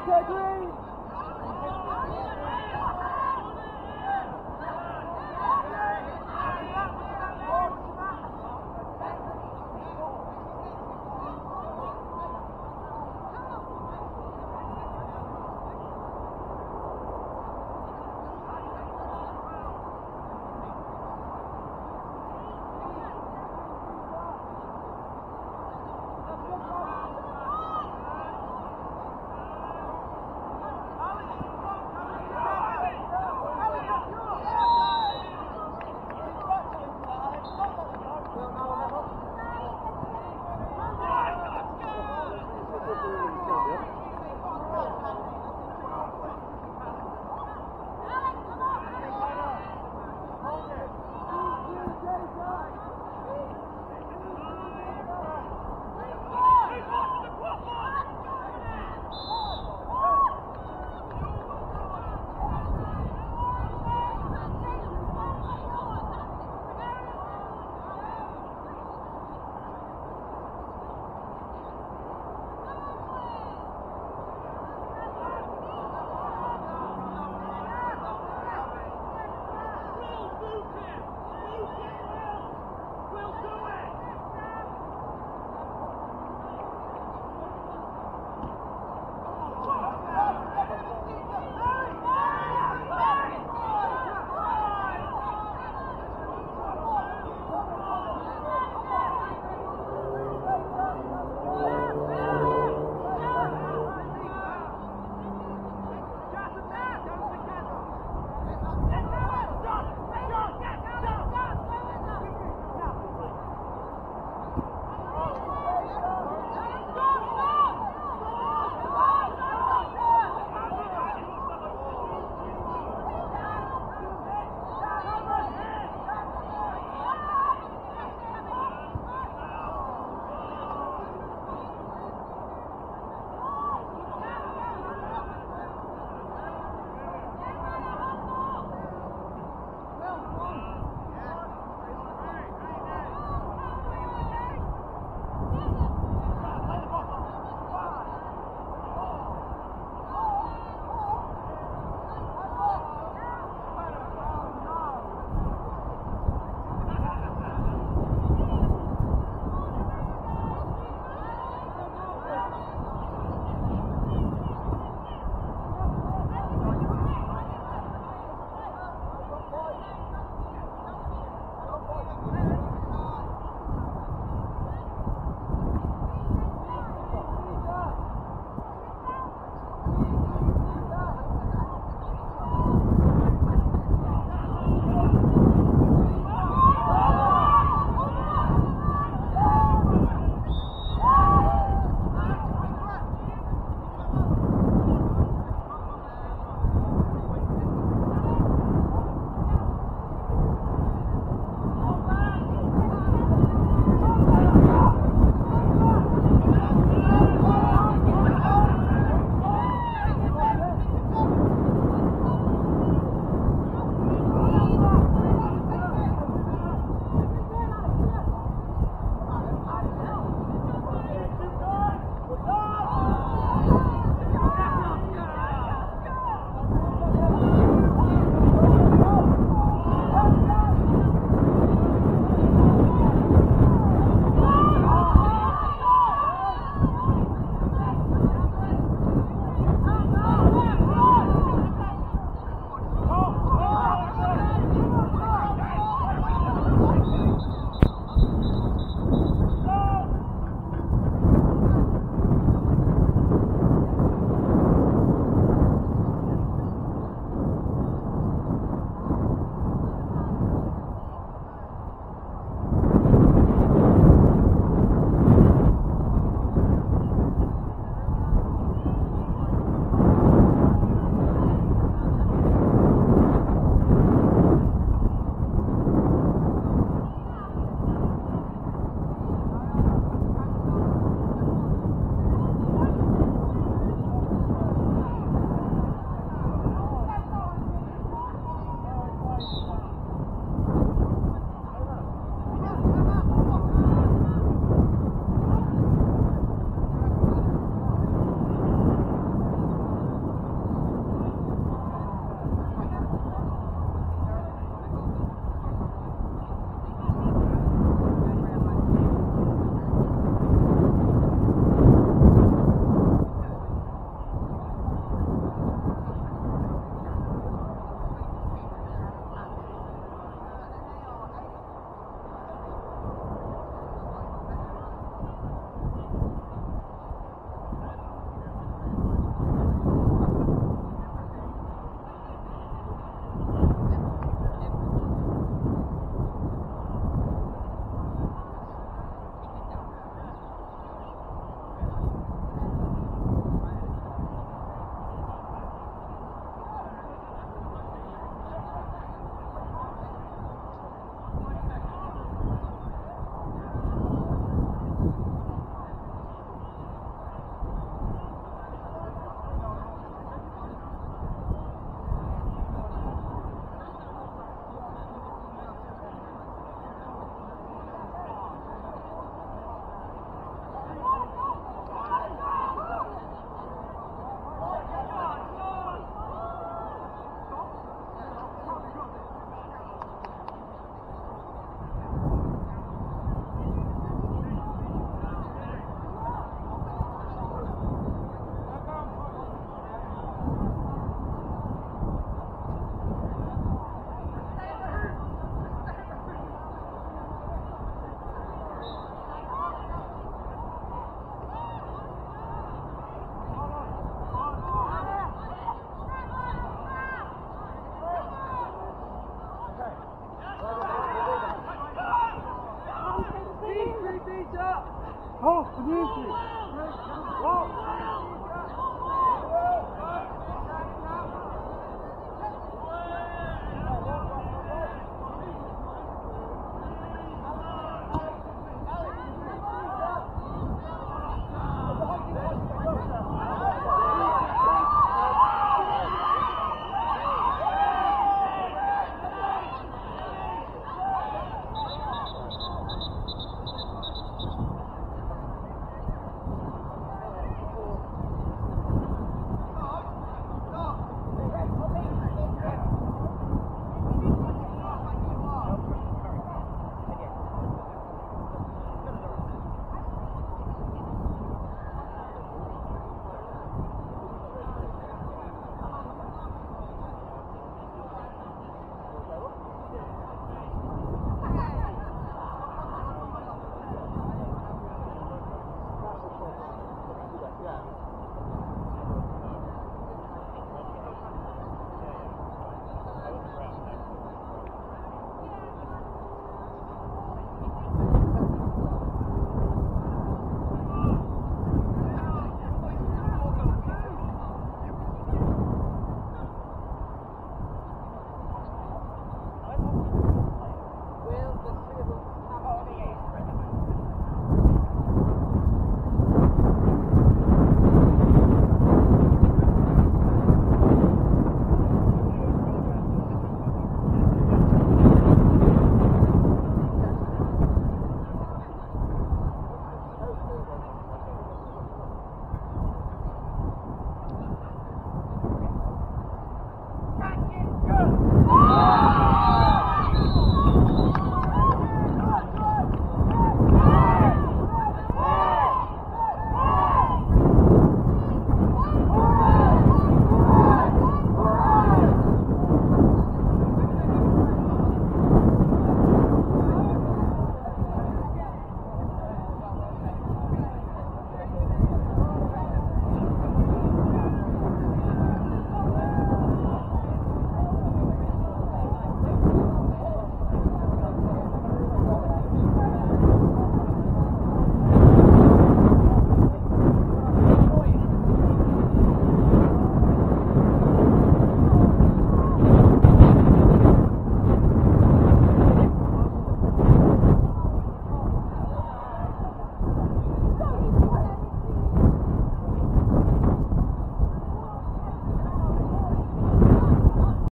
PK Green!